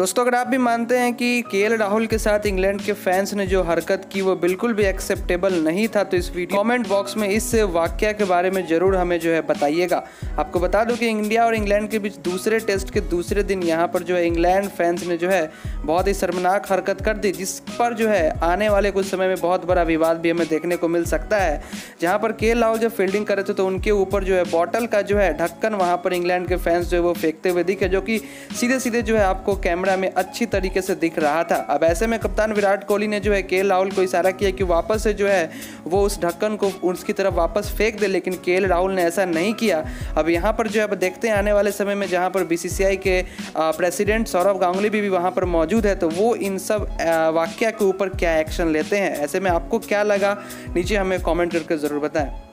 दोस्तों, अगर आप भी मानते हैं कि के राहुल के साथ इंग्लैंड के फैंस ने जो हरकत की वो बिल्कुल भी एक्सेप्टेबल नहीं था तो इस वीडियो कमेंट बॉक्स में इस वाक्य के बारे में ज़रूर हमें जो है बताइएगा। आपको बता दूँ कि इंडिया और इंग्लैंड के बीच दूसरे टेस्ट के दूसरे दिन यहाँ पर जो है इंग्लैंड फैंस ने जो है बहुत ही शर्मनाक हरकत कर दी, जिस पर जो है आने वाले कुछ समय में बहुत बड़ा विवाद भी हमें देखने को मिल सकता है। जहाँ पर के राहुल जब फील्डिंग करे थे तो उनके ऊपर जो है बॉटल का जो है ढक्कन वहाँ पर इंग्लैंड के फैंस जो है वो फेंकते हुए दिखे, जो कि सीधे सीधे जो है आपको कैमरा कैमरा में अच्छी तरीके से दिख रहा था। अब ऐसे में कप्तान विराट कोहली ने जो है के राहुल को इशारा किया कि वापस से जो है वो उस ढक्कन को उसकी तरफ़ वापस फेंक दे लेकिन के राहुल ने ऐसा नहीं किया। अब यहाँ पर जो है देखते हैं आने वाले समय में जहाँ पर बीसीसीआई के प्रेसिडेंट सौरभ गांगुली भी, भी वहाँ पर मौजूद है तो वो इन सब वाक्य के ऊपर क्या एक्शन लेते हैं? ऐसे में आपको क्या लगा? नीचे हमें कॉमेंट करके ज़रूर बताएँ।